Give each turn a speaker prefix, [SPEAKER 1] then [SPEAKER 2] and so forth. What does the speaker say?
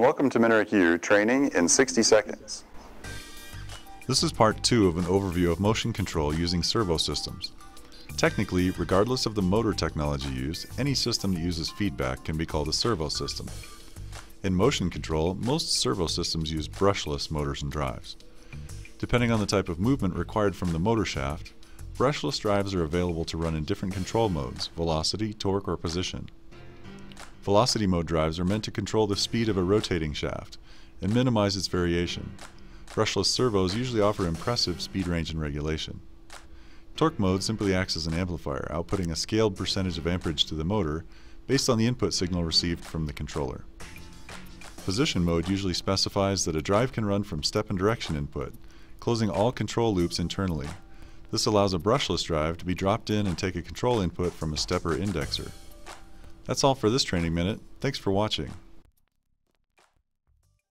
[SPEAKER 1] welcome to Minarik U training in 60 seconds.
[SPEAKER 2] This is part two of an overview of motion control using servo systems. Technically, regardless of the motor technology used, any system that uses feedback can be called a servo system. In motion control, most servo systems use brushless motors and drives. Depending on the type of movement required from the motor shaft, brushless drives are available to run in different control modes, velocity, torque, or position. Velocity mode drives are meant to control the speed of a rotating shaft and minimize its variation. Brushless servos usually offer impressive speed range and regulation. Torque mode simply acts as an amplifier, outputting a scaled percentage of amperage to the motor based on the input signal received from the controller. Position mode usually specifies that a drive can run from step and direction input, closing all control loops internally. This allows a brushless drive to be dropped in and take a control input from a stepper indexer. That's all for this training minute. Thanks for watching.